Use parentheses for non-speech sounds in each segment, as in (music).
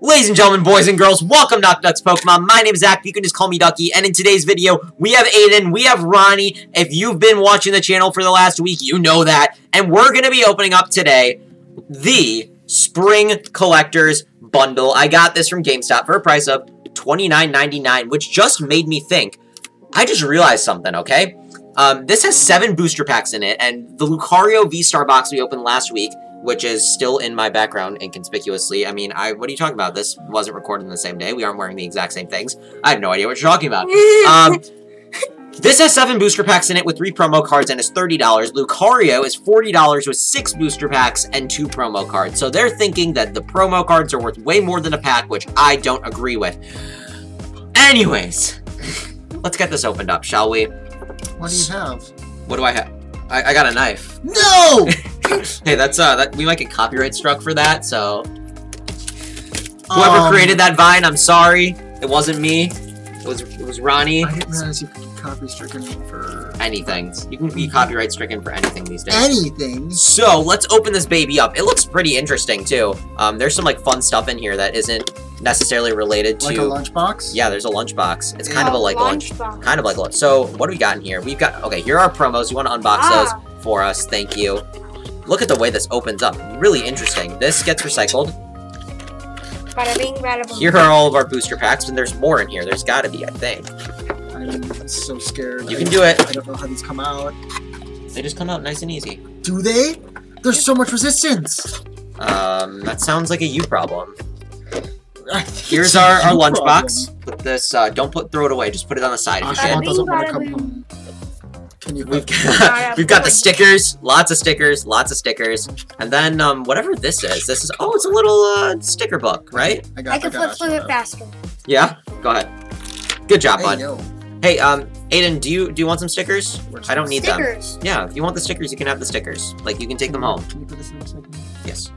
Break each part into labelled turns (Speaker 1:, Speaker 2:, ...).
Speaker 1: Ladies and gentlemen, boys and girls, welcome to Ducks Pokemon. My name is Zach, you can just call me Ducky, and in today's video, we have Aiden, we have Ronnie. If you've been watching the channel for the last week, you know that. And we're going to be opening up today the Spring Collectors Bundle. I got this from GameStop for a price of $29.99, which just made me think. I just realized something, okay? Um, this has seven booster packs in it, and the Lucario V-Star box we opened last week which is still in my background inconspicuously. I mean, I what are you talking about? This wasn't recorded in the same day. We aren't wearing the exact same things. I have no idea what you're talking about. (laughs) um, this has seven booster packs in it with three promo cards and is $30. Lucario is $40 with six booster packs and two promo cards. So they're thinking that the promo cards are worth way more than a pack, which I don't agree with. Anyways, (laughs) let's get this opened up, shall we?
Speaker 2: What do you have?
Speaker 1: What do I have? I, I got a knife.
Speaker 2: No! (laughs)
Speaker 1: hey, that's uh, that we might get copyright struck for that. So, whoever
Speaker 2: Um,
Speaker 1: created that vine, I'm sorry. It wasn't me. It was it was Ronnie.
Speaker 2: I didn't realize you could get copy stricken for
Speaker 1: Anything. You can be copyright stricken for anything these days.
Speaker 2: anything.
Speaker 1: So let's open this baby up. It looks pretty interesting too. Um, there's some like fun stuff in here that isn't necessarily related to.
Speaker 2: Like a lunchbox?
Speaker 1: Yeah, there's a lunchbox. It's kind of a like a lunch,
Speaker 3: lunchbox.
Speaker 1: kind of like lunch. So what do we got in here? We've got okay. Here are our promos. You want to unbox
Speaker 3: Ah.
Speaker 1: those for us? Thank you. Look at the way this opens up. Really interesting. This gets recycled.
Speaker 3: Bada bing, bada boom.
Speaker 1: Here are all of our booster packs, and there's more in here. There's got to be, I think.
Speaker 2: I'm so scared.
Speaker 1: You
Speaker 2: I-
Speaker 1: can do it.
Speaker 2: I don't know how these come out.
Speaker 1: They just come out nice and easy.
Speaker 2: Do they? There's so much resistance.
Speaker 1: Um, that sounds like a you problem. Here's our, our lunchbox. Put this, uh, don't put throw it away. Just put it on the side if you
Speaker 2: Oshawott
Speaker 1: can. We've got, (laughs) we've got the stickers, lots of stickers, lots of stickers, and then um, whatever this is. This is oh, it's a little uh, sticker book, right?
Speaker 2: I got
Speaker 3: I can
Speaker 2: got
Speaker 3: flip through it faster.
Speaker 1: Yeah. Go ahead. Good job,
Speaker 2: Hey,
Speaker 1: bud.
Speaker 2: yo.
Speaker 1: Hey, um, Aiden, do you do you want some stickers? I don't need them.
Speaker 3: Stickers.
Speaker 1: Yeah, if you want the stickers, you can have the stickers. Like you can take them home.
Speaker 2: Can you put this in a second?
Speaker 1: Yes.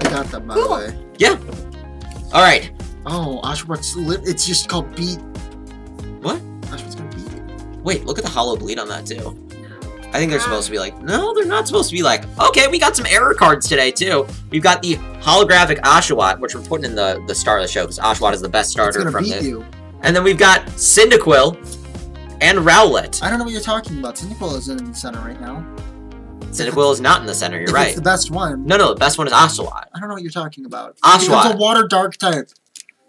Speaker 2: I got them, by
Speaker 3: Cool.
Speaker 2: the way. Yeah.
Speaker 1: All right.
Speaker 2: Oh, Oshawott's lip. It's just called beat.
Speaker 1: What?
Speaker 2: Oshawott's gonna beat it.
Speaker 1: Wait, look at the holo bleed on that too. I think they're supposed to be like, no, they're not supposed to be like, okay, we got some error cards today too. We've got the holographic Oshawott, which we're putting in the, the star of the show because Oshawott is the best starter from
Speaker 2: beat
Speaker 1: the.
Speaker 2: you.
Speaker 1: And then we've got Cyndaquil and Rowlet.
Speaker 2: I don't know what you're talking about. Cyndaquil is in the center right now.
Speaker 1: Cyndaquil is not in the center, you're
Speaker 2: If
Speaker 1: right.
Speaker 2: It's the best one.
Speaker 1: No, no, the best one is Oshawott.
Speaker 2: I don't know what you're talking about.
Speaker 1: Oshawott.
Speaker 2: That's a water dark type.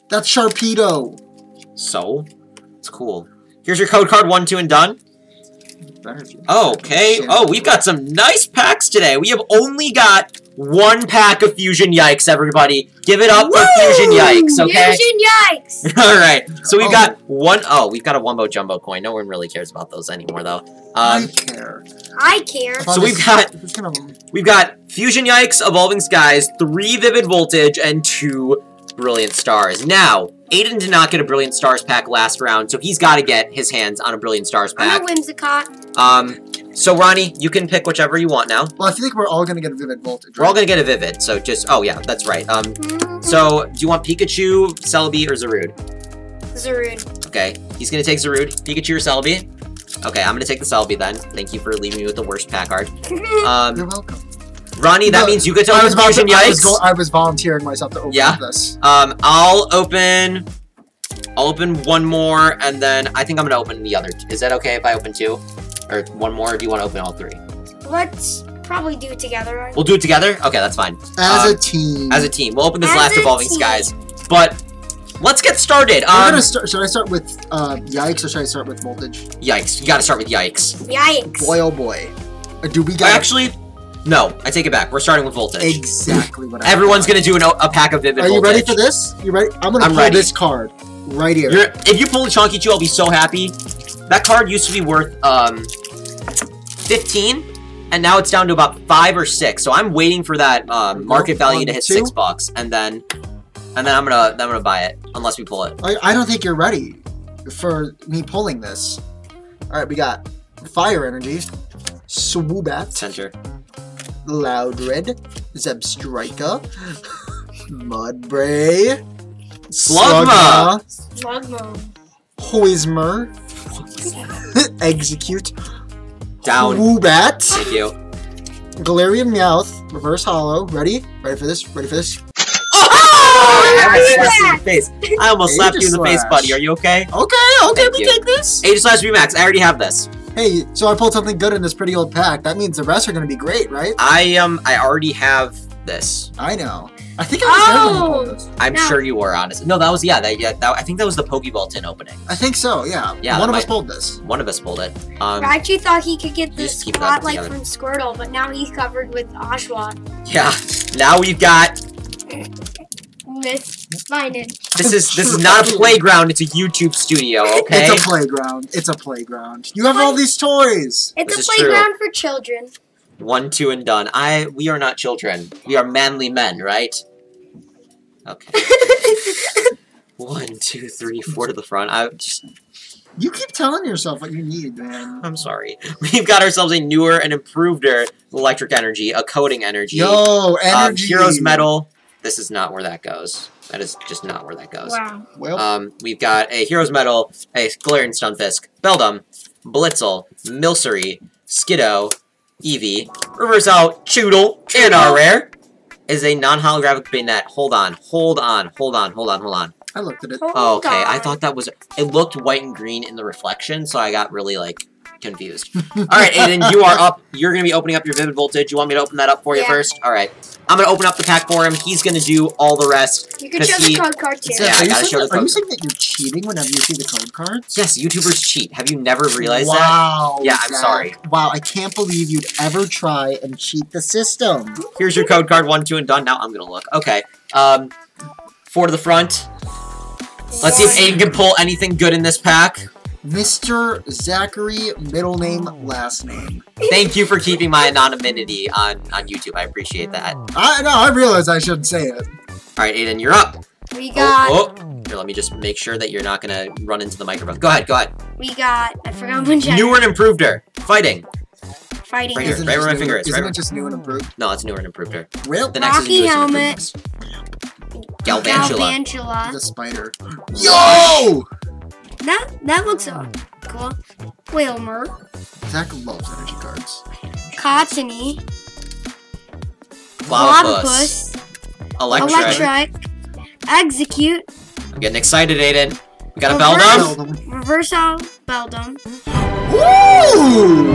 Speaker 2: That's Sharpedo.
Speaker 1: So, it's cool. Here's your code card, one, two, and done. Okay. Oh, we've got some nice packs today. We have only got one pack of Fusion Yikes, everybody. Give it up for Fusion Yikes, okay?
Speaker 3: Fusion yikes! (laughs)
Speaker 1: All right. So we've
Speaker 2: Oh.
Speaker 1: got one oh we've got a Wumbo Jumbo coin. No one really cares about those anymore, though.
Speaker 2: I
Speaker 1: Um,
Speaker 2: care.
Speaker 3: I care.
Speaker 2: I thought
Speaker 1: So we've got- we've got Fusion Yikes, Evolving Skies, three Vivid Voltage, and two Brilliant Stars. Now, Aiden did not get a Brilliant Stars pack last round, so he's got to get his hands on a Brilliant Stars pack.
Speaker 3: I'm a Whimsicott.
Speaker 1: Um, so Ronnie, you can pick whichever you want now.
Speaker 2: Well, I feel like we're all gonna get a vivid voltage.
Speaker 1: We're all gonna get a Vivid, so just oh yeah, that's right. Um,
Speaker 3: Mm,
Speaker 1: so do you want Pikachu, Celebi, or Zarude?
Speaker 3: Zarude.
Speaker 1: Okay, he's gonna take Zarude. Pikachu or Celebi? Okay, I'm gonna take the Celebi then. Thank you for leaving me with the worst pack card. (laughs)
Speaker 2: You're
Speaker 1: Um,
Speaker 2: welcome.
Speaker 1: Ronnie, that
Speaker 2: No,
Speaker 1: means you get to
Speaker 2: I
Speaker 1: open
Speaker 2: was,
Speaker 1: Fusion
Speaker 2: to, I, was
Speaker 1: Yikes.
Speaker 2: I was volunteering myself to open
Speaker 1: Yeah?
Speaker 2: this.
Speaker 1: Um, I'll open. I'll open one more, and then I think I'm gonna open the other. Is that okay if I open two, or one more? Or do you want to open all three?
Speaker 3: Let's probably do it together. right?
Speaker 1: We'll do it together. Okay, that's fine.
Speaker 2: As
Speaker 1: Um,
Speaker 2: a team.
Speaker 1: As a team, we'll open this
Speaker 3: As
Speaker 1: last Evolving
Speaker 3: team.
Speaker 1: Skies. But let's get started. Um,
Speaker 2: gonna start. Should I start with uh, yikes or should I start with voltage?
Speaker 1: yikes! You gotta start with yikes.
Speaker 3: Yikes.
Speaker 2: Boy, oh boy. Uh, do we got
Speaker 1: actually, no, I take it back. We're starting with voltage.
Speaker 2: exactly what I
Speaker 1: Everyone's gonna do an, o- a pack of vivid
Speaker 2: Are you
Speaker 1: voltage.
Speaker 2: ready for this? You ready? I'm gonna pull
Speaker 1: ready.
Speaker 2: this card right here.
Speaker 1: You're, if you pull a Chunky Chew, I'll be so happy. That card used to be worth um, 15, and now it's down to about five or six. So I'm waiting for that um, market value
Speaker 2: One,
Speaker 1: to hit
Speaker 2: two.
Speaker 1: six bucks, and then and then I'm gonna then I'm gonna buy it unless we pull it.
Speaker 2: I, I don't think you're ready for me pulling this. All right, we got fire energy, Swoobat,
Speaker 1: Center.
Speaker 2: Loudred, Zebstrika, Mudbray,
Speaker 1: Slugma.
Speaker 3: Slugma.
Speaker 2: Whismur, (laughs) Exeggcute,
Speaker 1: Down.
Speaker 2: Woobat,
Speaker 1: Thank you.
Speaker 2: Galarian Meowth, Reverse Holo. Ready? Ready for this? Ready for this?
Speaker 1: Oh! I almost
Speaker 3: do
Speaker 1: slapped you in the face. I almost slapped you in the face, buddy. Are you okay?
Speaker 2: Okay, okay,
Speaker 1: Thank
Speaker 2: we
Speaker 1: you.
Speaker 2: take this.
Speaker 1: Aegislash VMAX. I already have this.
Speaker 2: Hey, so I pulled something good in this pretty old pack. That means the rest are gonna be great, right?
Speaker 1: I um I already have this.
Speaker 2: I know. I think I was there when you
Speaker 3: Oh.
Speaker 2: pulled this.
Speaker 1: I'm
Speaker 3: No.
Speaker 1: sure you were honest. No, that was yeah. That yeah. That, I think that was the Pokeball tin opening.
Speaker 2: I think so. Yeah.
Speaker 1: Yeah,
Speaker 2: One
Speaker 1: that
Speaker 2: of us pulled this.
Speaker 1: One of us pulled it. Um,
Speaker 3: actually thought he could get the
Speaker 1: Just keep
Speaker 3: spotlight
Speaker 1: together.
Speaker 3: from Squirtle, but now he's covered with Oshawott.
Speaker 1: yeah. Now we've got (laughs)
Speaker 3: With Minun.
Speaker 1: this is this is not a playground. It's a YouTube studio. Okay.
Speaker 2: It's a playground. It's a playground. You have all these toys.
Speaker 3: It's
Speaker 1: This
Speaker 3: a
Speaker 1: is true.
Speaker 3: playground for children.
Speaker 1: One, two, and done. I we are not children. We are manly men, right? Okay. (laughs) One, two, three, four to the front. I just
Speaker 2: You keep telling yourself what you need, man.
Speaker 1: I'm sorry. (laughs) We've got ourselves a newer and improved electric energy, a coding energy.
Speaker 2: Yo,
Speaker 1: um,
Speaker 2: energy.
Speaker 1: Hero's Medal. This is not where that goes. That is just not where that goes.
Speaker 3: wow.
Speaker 2: Well,
Speaker 1: Um, we've got a Hero's Medal, a Galarian Stunfisk, Beldum, Blitzle, Milcery, Skiddo, Eevee, Reverse Out, Choodle, and our rare is a non-holographic Banette. Hold on, hold on, hold on, hold on, hold on.
Speaker 2: I looked at it.
Speaker 3: Hold
Speaker 1: Oh, okay, I thought that was. It looked white and green in the reflection, so I got really like confused. All right, Aiden, you are up. You're gonna be opening up your Vivid Voltage. You want me to open that up for you first? All right, I'm gonna open up the pack for him. He's gonna do all the rest.
Speaker 3: You can show
Speaker 1: he-
Speaker 3: the code card too.
Speaker 1: Yeah,
Speaker 2: are,
Speaker 1: I
Speaker 2: you
Speaker 1: gotta
Speaker 2: saying
Speaker 1: show
Speaker 2: that,
Speaker 1: the
Speaker 2: are you saying that you're cheating whenever you see the code cards?
Speaker 1: Yes, YouTubers cheat. Have you never realized that?
Speaker 2: wow.
Speaker 1: Yeah, I'm
Speaker 2: Zach.
Speaker 1: sorry.
Speaker 2: Wow, I can't believe you'd ever try and cheat the system.
Speaker 1: Here's your code card, one, two, and done. Now I'm gonna look. Okay. Um, four to the front. Let's see if Aiden can pull anything good in this pack.
Speaker 2: Mr. Zachary, middle name, last name.
Speaker 1: Thank you for keeping my anonymity on, on YouTube. I appreciate that.
Speaker 2: I no, I realize I shouldn't say it.
Speaker 1: All right, Aiden, you're up.
Speaker 3: We oh, got,
Speaker 1: Oh, oh. Here, let me just make sure that you're not gonna run into the microphone. Go ahead, go ahead.
Speaker 3: we got, I forgot which one.
Speaker 1: Newer and improved her. Fighting.
Speaker 3: Fighting.
Speaker 1: Right here,
Speaker 2: Isn't
Speaker 1: right where
Speaker 2: just
Speaker 1: my finger is,
Speaker 2: Isn't
Speaker 1: right
Speaker 2: it just new and improved?
Speaker 1: No, it's newer and improved her.
Speaker 2: Well,
Speaker 1: The next
Speaker 3: Rocky
Speaker 1: is
Speaker 3: helmet.
Speaker 1: improved. Galvantula.
Speaker 3: Galvantula.
Speaker 2: the spider. Yo!
Speaker 3: That, that looks uh, cool. Wilmer.
Speaker 2: Zach loves energy cards.
Speaker 3: Cottonee.
Speaker 1: Lavapuss.
Speaker 3: Platypus.
Speaker 1: Electric.
Speaker 3: Electric. Exeggcute.
Speaker 1: I'm getting excited, Aiden. We got a
Speaker 3: Reverse.
Speaker 1: Beldum.
Speaker 2: Beldum.
Speaker 3: Reversal. Beldum.
Speaker 2: Woo!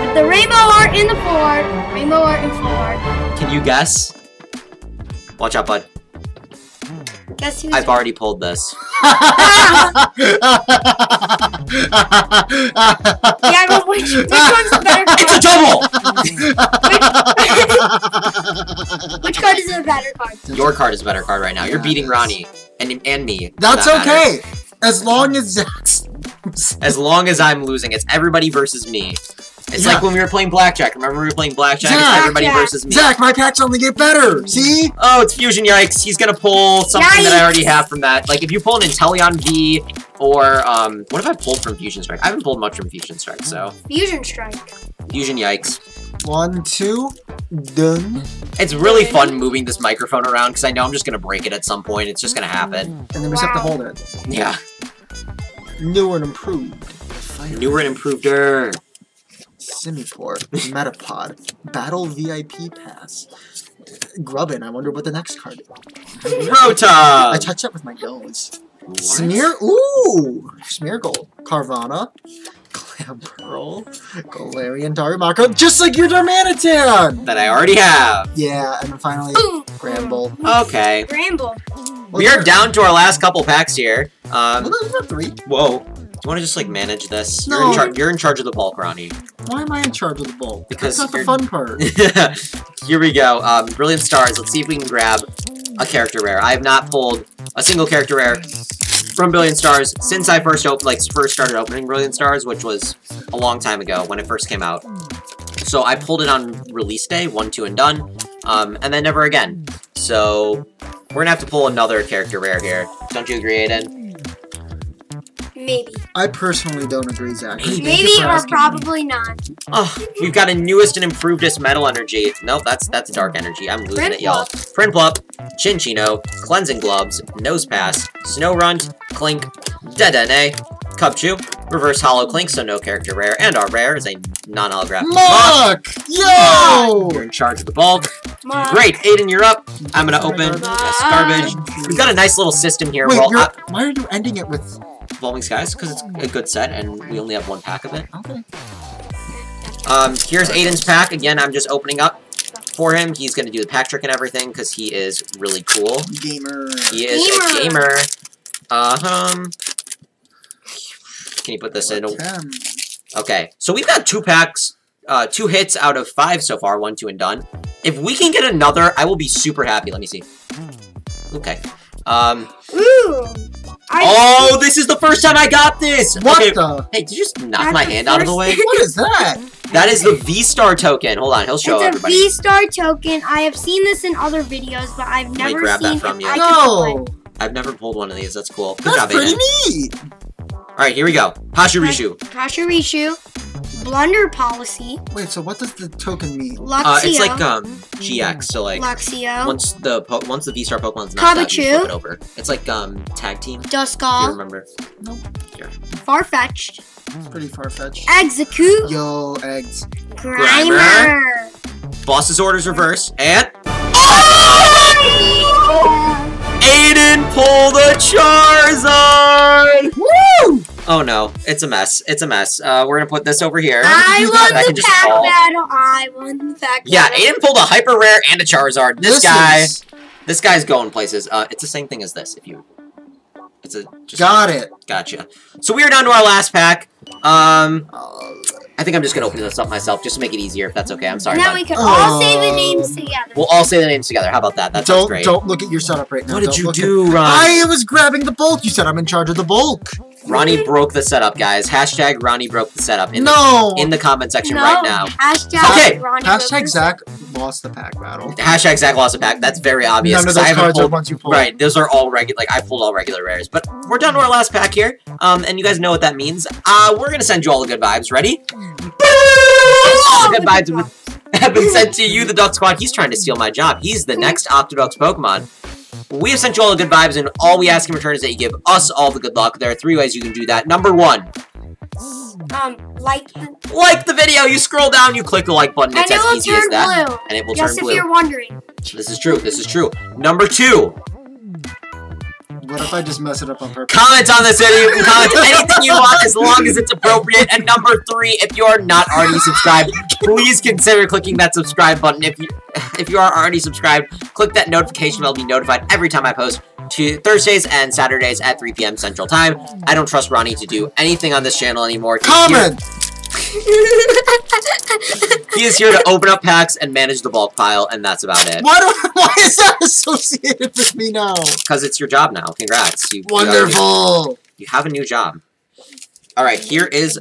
Speaker 3: With the rainbow art in the floor. Rainbow art in the floor.
Speaker 1: Can you guess? Watch out, bud.
Speaker 3: Guess who's
Speaker 1: I've already pulled this. (laughs)
Speaker 3: Yeah, but which, which one's the better (laughs)
Speaker 1: It's a double!
Speaker 3: Which card is the better card?
Speaker 1: Your card is a better card right now. You're
Speaker 2: Yeah,
Speaker 1: beating. Ronnie and and me.
Speaker 2: That's
Speaker 1: that matter.
Speaker 2: okay. As long as Zach's.
Speaker 1: As long as I'm losing, it's everybody versus me. It's
Speaker 2: Yeah.
Speaker 1: like when we were playing blackjack. Remember we were playing blackjack?
Speaker 2: Zach.
Speaker 1: everybody
Speaker 3: Blackjack.
Speaker 1: versus me.
Speaker 2: Zach, my packs only get better. See?
Speaker 1: Oh, it's Fusion Yikes. He's gonna pull something that I already have from that. Like if you pull an Inteleon V or um what have I pulled from Fusion Strike? I haven't pulled much from Fusion Strike, so
Speaker 3: Fusion Strike.
Speaker 1: Fusion Yikes.
Speaker 2: One, two, done.
Speaker 1: It's really fun moving this microphone around because I know I'm just gonna break it at some point. It's just gonna happen.
Speaker 2: And then we just have to hold it.
Speaker 1: Yeah.
Speaker 2: Newer and improved.
Speaker 1: Newer and improved her.
Speaker 2: Simipour, Metapod, Battle VIP Pass, Grubbin. I wonder what the next card is. I
Speaker 1: Rota!
Speaker 2: touch up with my nose. Smear, ooh, Smeargle, Carvanha, Clamperl, Galarian Darumaka, just like your Darmanitan!
Speaker 1: That I already have.
Speaker 2: Yeah, and then finally,
Speaker 3: Boom.
Speaker 2: Gramble.
Speaker 1: Okay.
Speaker 3: Gramble.
Speaker 1: We are down to our last couple packs here. Um,
Speaker 2: Well, three.
Speaker 1: whoa. Do you want to just like manage this? You're, in
Speaker 2: No.
Speaker 1: char- you're in charge of the bulk, Ronnie.
Speaker 2: Why am I in charge of the bowl?
Speaker 1: Because
Speaker 2: That's not the fun part. (laughs)
Speaker 1: Here we go. Um, Brilliant Stars. Let's see if we can grab a character rare. I have not pulled a single character rare from Brilliant Stars since I first opened, like first started opening Brilliant Stars, which was a long time ago when it first came out. So I pulled it on release day, one, two, and done, um, and then never again. So we're gonna have to pull another character rare here. Don't you agree, Aiden?
Speaker 3: Maybe.
Speaker 2: I personally don't agree, Zach.
Speaker 3: Maybe or
Speaker 2: asking me.
Speaker 3: probably not.
Speaker 1: Oh, we've got a newest and improvedest metal energy. Nope, that's that's dark energy. I'm losing it, y'all. Prinplup, Cinccino, Cleansing Gloves, Nosepass, Snow Runt, Clink, Dedenne, Cubchoo, Reverse Holo Clink, so no character rare, and our rare is a non-holographic Mach.
Speaker 2: Muk! Yo!
Speaker 1: You're in charge of the bulk.
Speaker 3: Ma-
Speaker 1: Great, Aiden, you're up. I'm gonna open this garbage. We've got a nice little system here.
Speaker 2: Wait,
Speaker 1: well,
Speaker 2: you're, why are you ending it with?
Speaker 1: Evolving Skies, because it's a good set, and we only have one pack of it.
Speaker 2: Okay.
Speaker 1: Um, here's Aiden's pack. Again, I'm just opening up for him. He's gonna do the pack trick and everything, because he is really cool.
Speaker 2: Gamer.
Speaker 1: He is a
Speaker 3: Gamer.
Speaker 1: gamer. Uh-huh. Can you put this in? Okay, so we've got two packs, uh, two hits out of five so far, one, two, and done. If we can get another, I will be super happy. Let me see. Okay. Um,
Speaker 3: Ooh. I,
Speaker 1: oh, this is the first time I got this!
Speaker 2: What
Speaker 1: okay,
Speaker 2: the?
Speaker 1: hey, did you just knock
Speaker 3: That's
Speaker 1: my hand out of the way?
Speaker 2: What is that?
Speaker 1: That is the V-Star token. Hold on, he'll show
Speaker 3: it's a
Speaker 1: everybody.
Speaker 3: V-Star token. I have seen this in other videos, but I've
Speaker 1: me
Speaker 3: never
Speaker 1: grab that
Speaker 3: seen
Speaker 1: from you.
Speaker 3: I
Speaker 2: no!
Speaker 1: I've never pulled one of these. That's cool. Good
Speaker 2: That's
Speaker 1: job,
Speaker 2: pretty
Speaker 1: Aiden.
Speaker 2: neat.
Speaker 1: Alright, here we go. Hashirishu.
Speaker 3: Kashirishu, Blunder Policy,
Speaker 2: Wait, so what does the token mean?
Speaker 3: Luxio,
Speaker 1: Uh, it's like, um, GX, so like,
Speaker 3: Luxio,
Speaker 1: once the po once the V-Star Pokemon's knocked out, you flip it over. It's like, um, tag team, if you
Speaker 3: Duskull,
Speaker 1: remember.
Speaker 3: Farfetch'd,
Speaker 2: It's pretty far fetched.
Speaker 3: Exeggcute,
Speaker 2: Yo, eggs.
Speaker 3: Grimer.
Speaker 1: Boss's orders reverse, and... Aiden, pull the Charizard!
Speaker 2: Woo!
Speaker 1: Oh no, it's a mess. It's a mess. Uh, we're gonna put this over here.
Speaker 3: I won the pack battle. I won the pack
Speaker 1: Yeah,
Speaker 3: battle.
Speaker 1: Aiden pulled a hyper rare and a Charizard. This, guy,
Speaker 2: is-
Speaker 1: this guy's going places. Uh, it's the same thing as this. If you, it's a just
Speaker 2: Got it.
Speaker 1: gotcha. So we are down to our last pack. Um,
Speaker 2: Uh,
Speaker 1: I think I'm just gonna open this up myself just to make it easier. If that's okay. I'm sorry.
Speaker 3: now
Speaker 1: bud.
Speaker 3: we can all say the names together.
Speaker 1: We'll all say the names together. How about that? That sounds
Speaker 2: don't
Speaker 1: great.
Speaker 2: don't look at your setup right now.
Speaker 1: what did
Speaker 2: Don't
Speaker 1: you do,
Speaker 2: At...
Speaker 1: Ron?
Speaker 2: I was grabbing the bulk. You said I'm in charge of the bulk.
Speaker 1: Ronnie broke the setup, guys. Hashtag Ronnie broke the setup in,
Speaker 2: no.
Speaker 1: the, in the comment section
Speaker 3: no,
Speaker 1: right now.
Speaker 3: Hashtag
Speaker 1: Okay.
Speaker 3: Ronnie
Speaker 2: Hashtag
Speaker 3: Wilkerson.
Speaker 2: Zach lost the pack battle.
Speaker 1: Hashtag Zach lost the pack. That's very obvious.
Speaker 2: None of
Speaker 1: 'cause
Speaker 2: those
Speaker 1: I haven't
Speaker 2: are ones you pulled.
Speaker 1: Right, those are all regular. Like I pulled all regular rares, but we're down to our last pack here. Um, and you guys know what that means. Uh, we're gonna send you all the good vibes. Ready? All the good vibes have been sent to you, the Duck Squad. He's trying to steal my job. He's the next OctoDuck's Pokemon. We have sent you all the good vibes, and all we ask in return is that you give us all the good luck. There are three ways you can do that. Number one,
Speaker 3: Um, like, and
Speaker 1: like the video. You scroll down, you click the like button. It's
Speaker 3: it
Speaker 1: as
Speaker 3: will
Speaker 1: easy as
Speaker 3: turn
Speaker 1: that,
Speaker 3: blue.
Speaker 1: and it will
Speaker 3: Just
Speaker 1: turn
Speaker 3: if you're wondering.
Speaker 1: This is true. This is true. Number two,
Speaker 2: What if I just mess it up on purpose?
Speaker 1: Comment on this video. You can comment anything you want as long as it's appropriate. And number three, if you're not already subscribed, please consider clicking that subscribe button. If you if you are already subscribed, click that notification bell to be notified every time I post to Thursdays and Saturdays at 3 p.m. Central Time. I don't trust Ronnie to do anything on this channel anymore.
Speaker 2: Comment. (laughs)
Speaker 1: He is here to open up packs and manage the bulk pile, and that's about it.
Speaker 2: Why do? (laughs) Why is that associated with me now?
Speaker 1: Because it's your job now. Congrats. You, you got a new-
Speaker 2: Wonderful.
Speaker 1: You have a new job. All right, here is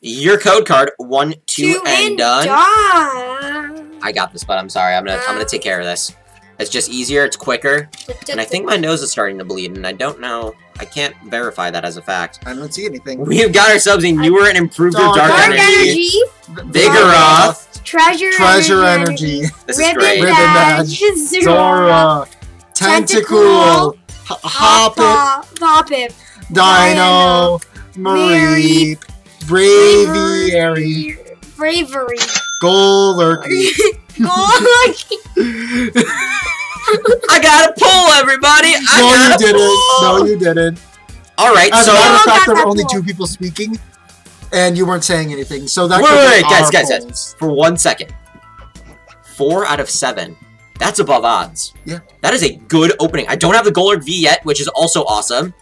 Speaker 1: your code card. One, two,
Speaker 3: Two
Speaker 1: and done.
Speaker 3: done.
Speaker 1: I got this, but I'm sorry. I'm gonna I'm gonna take care of this. It's just easier. It's quicker, and I think my nose is starting to bleed, and I don't know. I can't verify that as a fact.
Speaker 2: I don't see anything.
Speaker 1: We've got ourselves a newer and improved
Speaker 2: Dark
Speaker 1: dark,
Speaker 3: Dark
Speaker 1: energy.
Speaker 3: energy,
Speaker 1: Vigoroth.
Speaker 3: treasure,
Speaker 2: Treasure energy.
Speaker 1: This is
Speaker 3: ribbon
Speaker 1: great.
Speaker 2: Ribbon
Speaker 3: badge,
Speaker 2: badge, (laughs)
Speaker 3: Zora,
Speaker 2: Zora. Tentacool. H- Hoppip.
Speaker 3: Hoppa, Hoppip,
Speaker 2: Dino. Mareep. Braviary.
Speaker 3: bravery,
Speaker 2: Golurky. (laughs)
Speaker 3: Golurky.
Speaker 1: I gotta pull everybody. I
Speaker 2: No, you didn't.
Speaker 1: pull.
Speaker 2: No, you didn't.
Speaker 1: All right,
Speaker 2: As
Speaker 1: so
Speaker 2: a matter of
Speaker 3: Oh,
Speaker 2: fact,
Speaker 3: got
Speaker 2: there were only two people speaking, and you weren't saying anything. So that
Speaker 1: Wait,
Speaker 2: could
Speaker 1: wait, wait, guys, guys, guys. for one second, four out of seven. That's above odds.
Speaker 2: Yeah.
Speaker 1: That is a good opening. I don't have the Golard V yet, which is also awesome.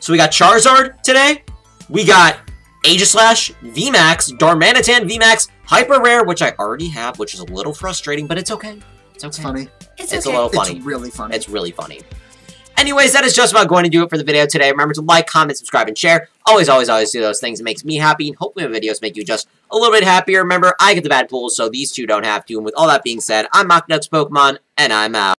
Speaker 1: So we got Charizard today. We got Aegislash, VMAX, Darmanitan, VMAX, Hyper Rare, which I already have, which is a little frustrating, but it's okay. It's okay.
Speaker 2: It's funny.
Speaker 3: It's,
Speaker 1: It's
Speaker 3: okay.
Speaker 1: a little funny.
Speaker 2: It's really funny.
Speaker 1: It's really funny. Anyways, that is just about going to do it for the video today. Remember to like, comment, subscribe, and share. Always, always, always do those things. It makes me happy, and hopefully my videos make you just a little bit happier. Remember, I get the bad pulls, so these two don't have to. And with all that being said, I'm OctoDuck's Pokemon, and I'm out.